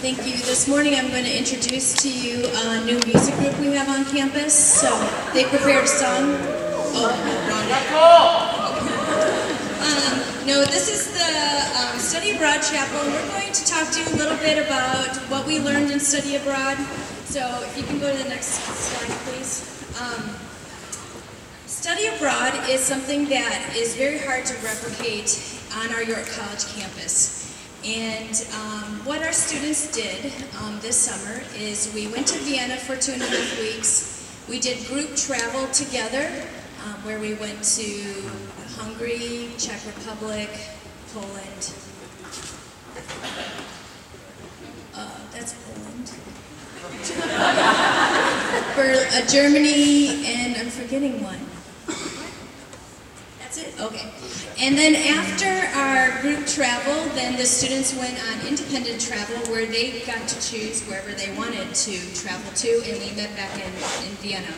Thank you. This morning I'm going to introduce to you a new music group we have on campus. So they prepared a song. Oh, wrong. Um, no, this is the um, Study Abroad Chapel. We're going to talk to you a little bit about what we learned in Study Abroad. So if you can go to the next slide, please. Um, study abroad is something that is very hard to replicate on our York College campus. And um, what our students did um, this summer is we went to Vienna for two and a half weeks. We did group travel together um, where we went to Hungary, Czech Republic, Poland. Uh, that's Poland. for uh, Germany, and I'm forgetting one. That's it? Okay. And then after our group travel, then the students went on independent travel where they got to choose wherever they wanted to travel to, and they met back in, in Vienna.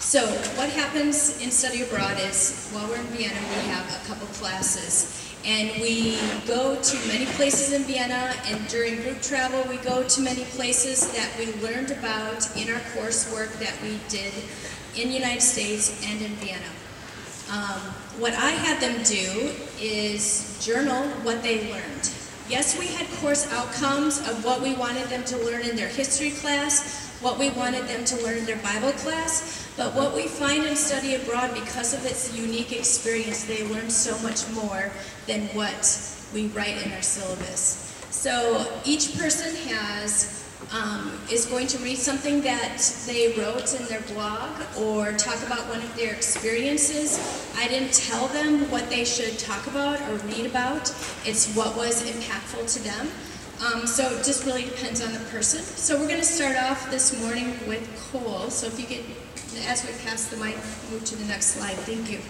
So what happens in study abroad is, while we're in Vienna, we have a couple classes. And we go to many places in Vienna, and during group travel, we go to many places that we learned about in our coursework that we did in the United States and in Vienna. Um, what I had them do is journal what they learned. Yes, we had course outcomes of what we wanted them to learn in their history class, what we wanted them to learn in their Bible class, but what we find in study abroad, because of its unique experience, they learn so much more than what we write in our syllabus. So each person has um, is going to read something that they wrote in their blog or talk about one of their experiences. I didn't tell them what they should talk about or read about. It's what was impactful to them. Um, so it just really depends on the person. So we're going to start off this morning with Cole. So if you could, as we pass the mic, move to the next slide. Thank you.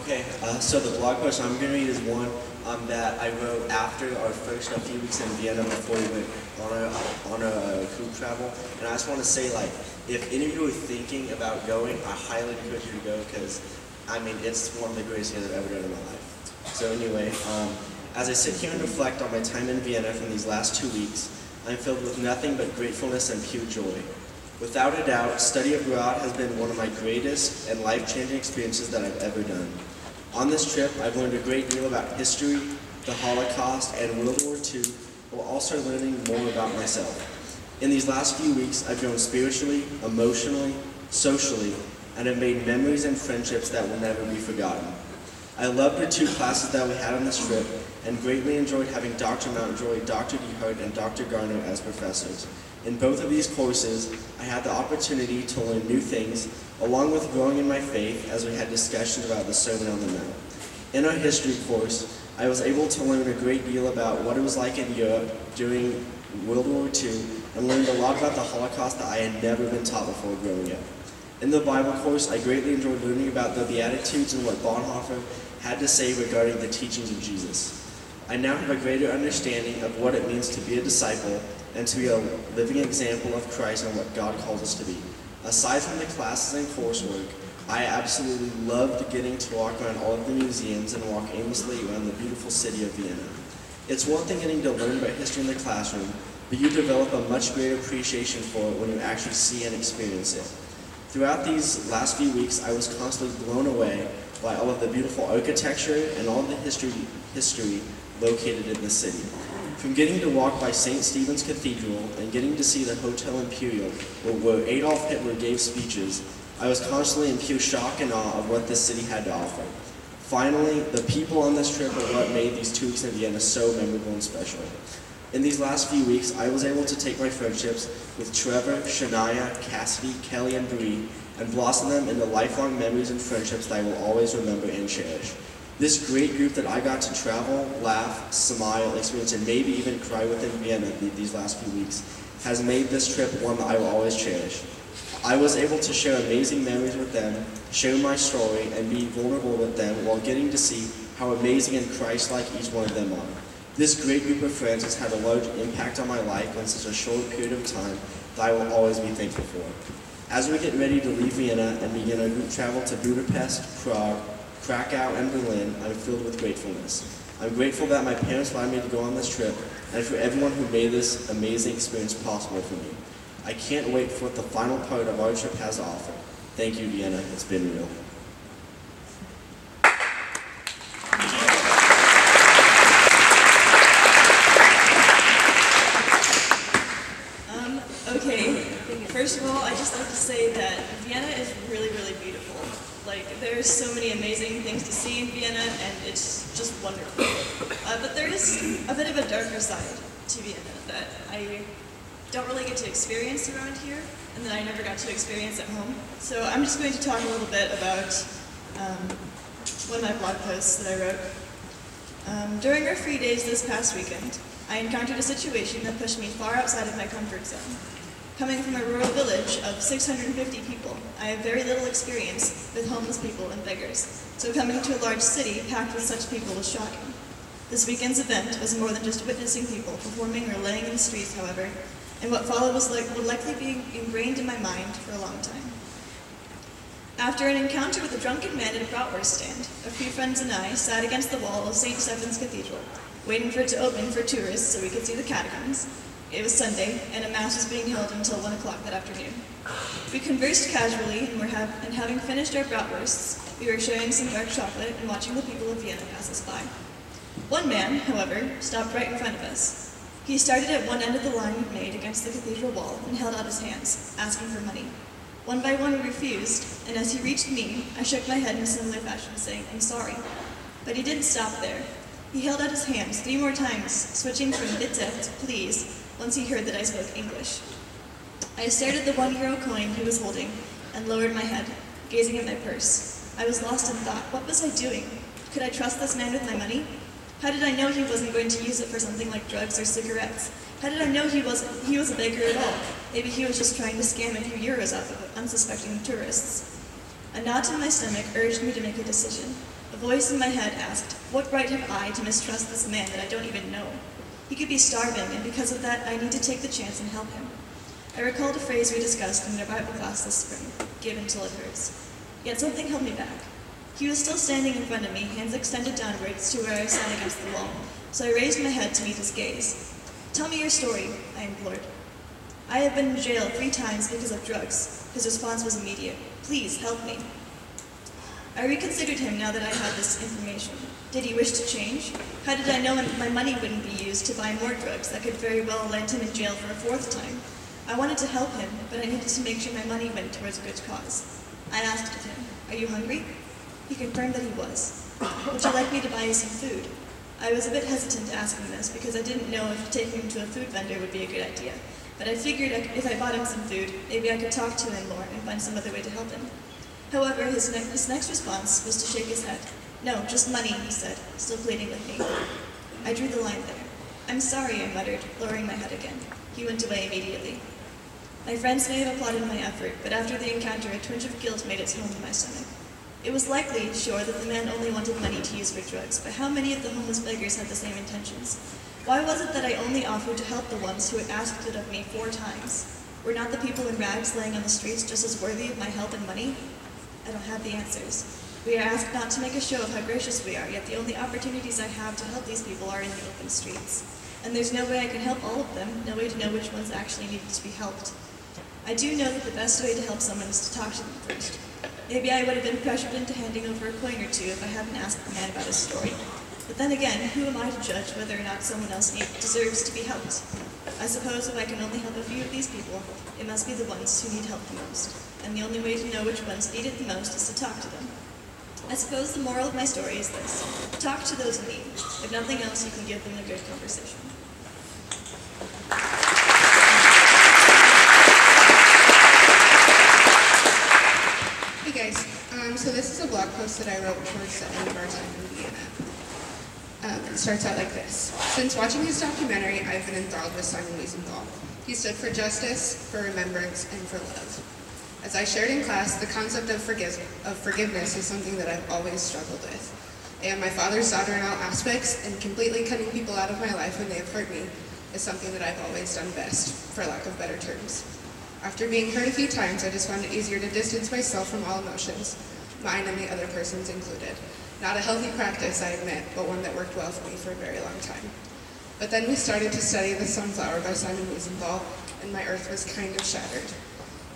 Okay, uh, so the blog post I'm going to read is one um, that I wrote after our first few weeks in Vienna before we went on a, on a group travel. And I just want to say, like, if any of you are thinking about going, I highly encourage you to go because, I mean, it's one of the greatest things I've ever done in my life. So anyway, um, as I sit here and reflect on my time in Vienna from these last two weeks, I'm filled with nothing but gratefulness and pure joy. Without a doubt, study abroad has been one of my greatest and life-changing experiences that I've ever done. On this trip, I've learned a great deal about history, the Holocaust, and World War II, while also learning more about myself. In these last few weeks, I've grown spiritually, emotionally, socially, and have made memories and friendships that will never be forgotten. I loved the two classes that we had on this trip, and greatly enjoyed having Dr. Mountjoy, Dr. DeHart, and Dr. Garner as professors. In both of these courses, I had the opportunity to learn new things, along with growing in my faith as we had discussions about the Sermon on the Mount. In our history course, I was able to learn a great deal about what it was like in Europe during World War II and learned a lot about the Holocaust that I had never been taught before growing up. In the Bible course, I greatly enjoyed learning about the Beatitudes and what Bonhoeffer had to say regarding the teachings of Jesus. I now have a greater understanding of what it means to be a disciple and to be a living example of Christ and what God calls us to be. Aside from the classes and coursework, I absolutely loved getting to walk around all of the museums and walk aimlessly around the beautiful city of Vienna. It's one thing getting to learn about history in the classroom, but you develop a much greater appreciation for it when you actually see and experience it. Throughout these last few weeks, I was constantly blown away by all of the beautiful architecture and all of the history, history located in the city. From getting to walk by St. Stephen's Cathedral and getting to see the Hotel Imperial, where Adolf Hitler gave speeches, I was constantly in pure shock and awe of what this city had to offer. Finally, the people on this trip are what made these two weeks in Vienna so memorable and special. In these last few weeks, I was able to take my friendships with Trevor, Shania, Cassidy, Kelly, and Bree and blossom them into lifelong memories and friendships that I will always remember and cherish. This great group that I got to travel, laugh, smile, experience, and maybe even cry with in Vienna these last few weeks has made this trip one that I will always cherish. I was able to share amazing memories with them, share my story, and be vulnerable with them while getting to see how amazing and Christ-like each one of them are. This great group of friends has had a large impact on my life in such a short period of time that I will always be thankful for. As we get ready to leave Vienna and begin our group travel to Budapest, Prague, Krakow, and Berlin, I'm filled with gratefulness. I'm grateful that my parents allowed me to go on this trip, and for everyone who made this amazing experience possible for me. I can't wait for what the final part of our trip has to offer. Thank you, Vienna. It's been real. Um, okay. First of all, I just like to say that Vienna is. Like, there's so many amazing things to see in Vienna, and it's just wonderful. Uh, but there is a bit of a darker side to Vienna that I don't really get to experience around here, and that I never got to experience at home. So I'm just going to talk a little bit about um, one of my blog posts that I wrote. Um, during our free days this past weekend, I encountered a situation that pushed me far outside of my comfort zone. Coming from a rural village of 650 people, I have very little experience with homeless people and beggars, so coming to a large city packed with such people was shocking. This weekend's event was more than just witnessing people performing or laying in the streets, however, and what followed was like, would likely be ingrained in my mind for a long time. After an encounter with a drunken man at a bratwurst stand, a few friends and I sat against the wall of St. Stephen's Cathedral, waiting for it to open for tourists so we could see the catacombs. It was Sunday, and a mass was being held until 1 o'clock that afternoon. We conversed casually, and, have, and having finished our bratwursts, we were sharing some dark chocolate and watching the people of Vienna pass us by. One man, however, stopped right in front of us. He started at one end of the line we'd made against the cathedral wall and held out his hands, asking for money. One by one we refused, and as he reached me, I shook my head in a similar fashion, saying, I'm sorry. But he didn't stop there. He held out his hands three more times, switching from bitte to please, once he heard that I spoke English. I stared at the one euro coin he was holding and lowered my head, gazing at my purse. I was lost in thought. What was I doing? Could I trust this man with my money? How did I know he wasn't going to use it for something like drugs or cigarettes? How did I know he wasn't he was a beggar at all? Maybe he was just trying to scam a few euros out of unsuspecting tourists. A knot in my stomach urged me to make a decision. A voice in my head asked, What right have I to mistrust this man that I don't even know? He could be starving, and because of that, I need to take the chance and help him. I recalled a phrase we discussed in our Bible class this spring, give until it hurts. Yet something held me back. He was still standing in front of me, hands extended downwards to where I sat against the wall, so I raised my head to meet his gaze. Tell me your story, I implored. I have been in jail three times because of drugs. His response was immediate. Please, help me. I reconsidered him now that I had this information. Did he wish to change? How did I know my money wouldn't be used to buy more drugs that could very well land him in jail for a fourth time? I wanted to help him, but I needed to make sure my money went towards a good cause. I asked him, Are you hungry? He confirmed that he was. Would you like me to buy you some food? I was a bit hesitant asking this because I didn't know if taking him to a food vendor would be a good idea. But I figured if I bought him some food, maybe I could talk to him more and find some other way to help him. However, his, ne his next response was to shake his head. No, just money, he said, still pleading with me. I drew the line there. I'm sorry, I muttered, lowering my head again. He went away immediately. My friends may have applauded my effort, but after the encounter, a twinge of guilt made its home in my stomach. It was likely, sure, that the man only wanted money to use for drugs, but how many of the homeless beggars had the same intentions? Why was it that I only offered to help the ones who had asked it of me four times? Were not the people in rags laying on the streets just as worthy of my help and money? I don't have the answers. We are asked not to make a show of how gracious we are, yet the only opportunities I have to help these people are in the open streets. And there's no way I can help all of them, no way to know which ones actually needed to be helped. I do know that the best way to help someone is to talk to them first. Maybe I would have been pressured into handing over a coin or two if I hadn't asked the man about his story. But then again, who am I to judge whether or not someone else deserves to be helped? I suppose if I can only help a few of these people, it must be the ones who need help the most. And the only way to know which ones need it the most is to talk to them. I suppose the moral of my story is this. Talk to those in need. If nothing else, you can give them a good conversation. Hey guys, um, so this is a blog post that I wrote towards the end of our time in Vienna. Um, it starts out like this. Since watching his documentary, I've been enthralled with Simon Wiesenthal. He stood for justice, for remembrance, and for love. As I shared in class, the concept of, forgive, of forgiveness is something that I've always struggled with. And my father's daughter in all aspects, and completely cutting people out of my life when they have hurt me is something that I've always done best, for lack of better terms. After being hurt a few times, I just found it easier to distance myself from all emotions, mine and the other person's included. Not a healthy practice, I admit, but one that worked well for me for a very long time. But then we started to study The Sunflower by Simon Wiesenthal, and my earth was kind of shattered.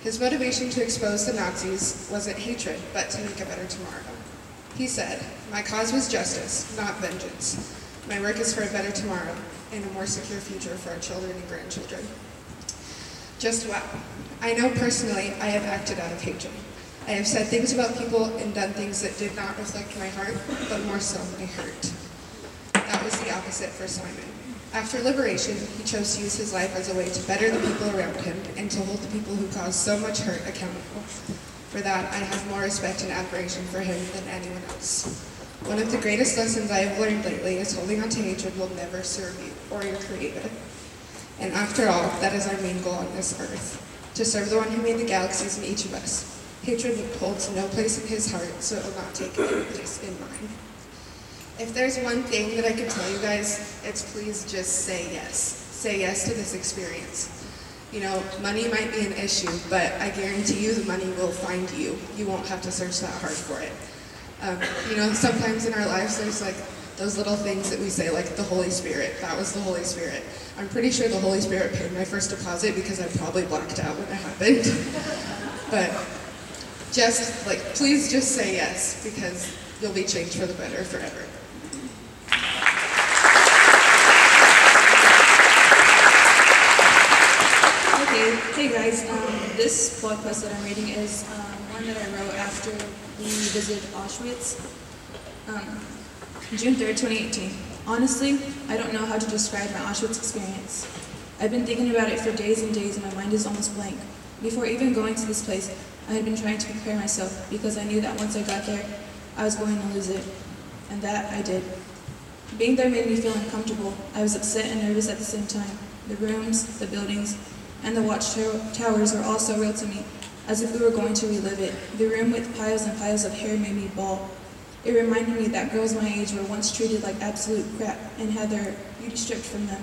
His motivation to expose the Nazis wasn't hatred, but to make a better tomorrow. He said, My cause was justice, not vengeance. My work is for a better tomorrow and a more secure future for our children and grandchildren. Just wow. I know personally I have acted out of hatred. I have said things about people and done things that did not reflect my heart, but more so my hurt. That was the opposite for Simon. After liberation, he chose to use his life as a way to better the people around him and to hold the people who caused so much hurt accountable. For that, I have more respect and admiration for him than anyone else. One of the greatest lessons I have learned lately is holding on to hatred will never serve you or your creator. And after all, that is our main goal on this earth, to serve the one who made the galaxies and each of us. Hatred holds no place in his heart, so it will not take any place in mine. If there's one thing that I can tell you guys, it's please just say yes. Say yes to this experience. You know, money might be an issue, but I guarantee you the money will find you. You won't have to search that hard for it. Um, you know, sometimes in our lives there's like those little things that we say, like the Holy Spirit. That was the Holy Spirit. I'm pretty sure the Holy Spirit paid my first deposit because I probably blacked out when it happened. but just like, please just say yes because you'll be changed for the better forever. Okay, hey guys, um, this blog post that I'm reading is um, one that I wrote after we visited Auschwitz, um, June 3rd, 2018. Honestly, I don't know how to describe my Auschwitz experience. I've been thinking about it for days and days and my mind is almost blank. Before even going to this place, I had been trying to prepare myself because I knew that once I got there, I was going to lose it. And that I did. Being there made me feel uncomfortable. I was upset and nervous at the same time. The rooms, the buildings, and the watchtowers were all so real to me, as if we were going to relive it. The room with piles and piles of hair made me bawl. It reminded me that girls my age were once treated like absolute crap and had their beauty stripped from them.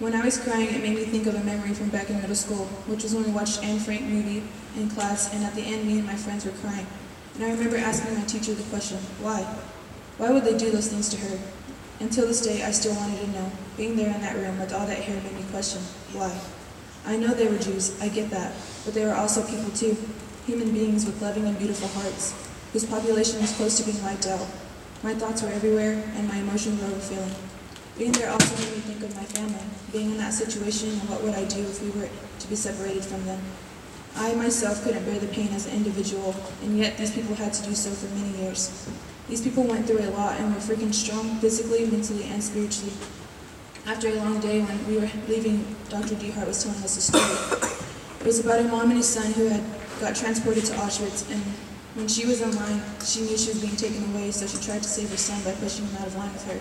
When I was crying, it made me think of a memory from back in middle school, which was when we watched Anne Frank movie in class, and at the end, me and my friends were crying. And I remember asking my teacher the question, why? Why would they do those things to her? Until this day, I still wanted to know. Being there in that room with all that hair made me question, why? I know they were Jews, I get that, but they were also people too, human beings with loving and beautiful hearts, whose population was close to being wiped out. My thoughts were everywhere, and my emotions were overflowing. Being there also made me think of my family, being in that situation and what would I do if we were to be separated from them. I myself couldn't bear the pain as an individual, and yet these people had to do so for many years. These people went through a lot and were freaking strong physically, mentally, and spiritually. After a long day when we were leaving, Dr. Dehart was telling us a story. It was about a mom and his son who had got transported to Auschwitz, and when she was in line, she knew she was being taken away, so she tried to save her son by pushing him out of line with her.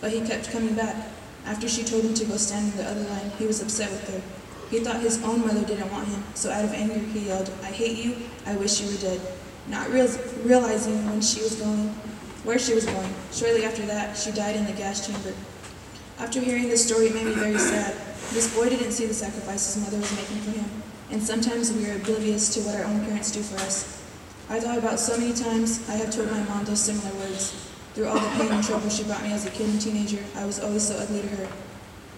But he kept coming back. After she told him to go stand in the other line, he was upset with her. He thought his own mother didn't want him, so out of anger he yelled, I hate you, I wish you were dead. Not real realizing when she was going, where she was going. Shortly after that, she died in the gas chamber. After hearing this story, it made me very sad. This boy didn't see the sacrifice his mother was making for him, and sometimes we are oblivious to what our own parents do for us. I thought about so many times I have told my mom those similar words. Through all the pain and trouble she brought me as a kid and teenager, I was always so ugly to her.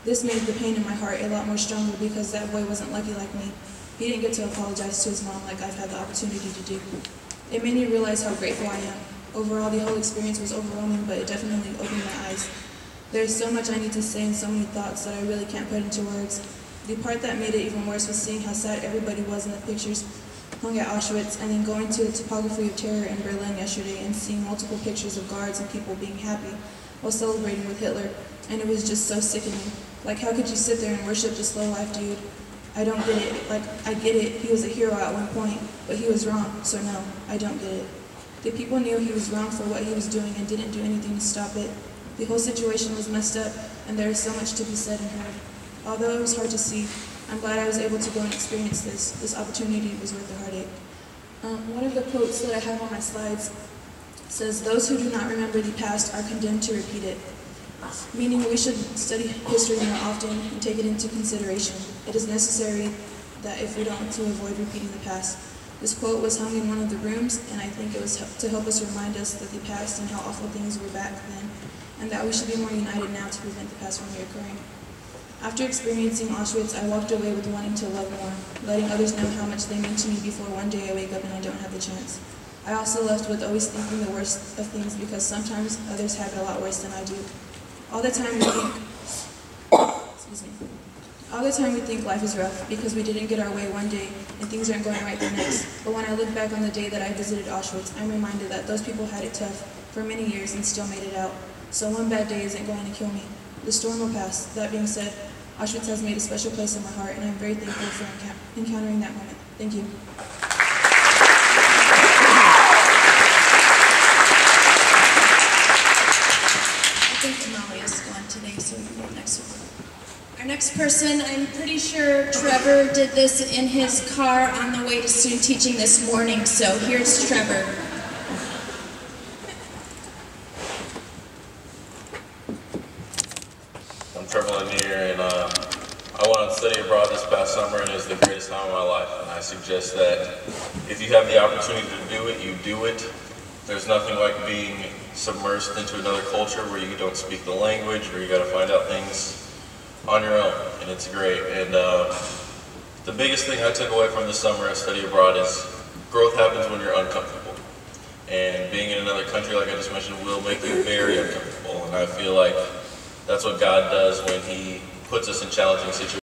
This made the pain in my heart a lot more stronger because that boy wasn't lucky like me. He didn't get to apologize to his mom like I've had the opportunity to do. It made me realize how grateful I am. Overall, the whole experience was overwhelming, but it definitely opened my eyes. There's so much I need to say and so many thoughts that I really can't put into words. The part that made it even worse was seeing how sad everybody was in the pictures hung at Auschwitz and then going to the topography of terror in Berlin yesterday and seeing multiple pictures of guards and people being happy while celebrating with Hitler. And it was just so sickening. Like, how could you sit there and worship this low-life dude? I don't get it. Like, I get it. He was a hero at one point, but he was wrong. So no, I don't get it. The people knew he was wrong for what he was doing and didn't do anything to stop it. The whole situation was messed up, and there is so much to be said and heard. Although it was hard to see, I'm glad I was able to go and experience this. This opportunity was worth the heartache. Um, one of the quotes that I have on my slides says, those who do not remember the past are condemned to repeat it meaning we should study history more often and take it into consideration. It is necessary that if we don't, want to avoid repeating the past. This quote was hung in one of the rooms, and I think it was to help us remind us that the past and how awful things were back then, and that we should be more united now to prevent the past from reoccurring. After experiencing Auschwitz, I walked away with wanting to love more, letting others know how much they mean to me before one day I wake up and I don't have the chance. I also left with always thinking the worst of things because sometimes others have it a lot worse than I do. All the time we think, excuse me, all the time we think life is rough because we didn't get our way one day and things aren't going right the next. But when I look back on the day that I visited Auschwitz, I'm reminded that those people had it tough for many years and still made it out. So one bad day isn't going to kill me. The storm will pass. That being said, Auschwitz has made a special place in my heart, and I'm very thankful for encou- encountering that moment. Thank you. I think Amalia's gone today, so we can go next one. Our next person, I'm pretty sure Trevor did this in his car on the way to student teaching this morning, so here's Trevor. I'm Trevor Lanier, and um, I went on study abroad this past summer, and it was the greatest time of my life. And I suggest that if you have the opportunity to do it, you do it. There's nothing like being submersed into another culture where you don't speak the language, or you got to find out things on your own, and it's great. And uh, the biggest thing I took away from this summer at study abroad is growth happens when you're uncomfortable. And being in another country, like I just mentioned, will make you very uncomfortable. And I feel like that's what God does when He puts us in challenging situations.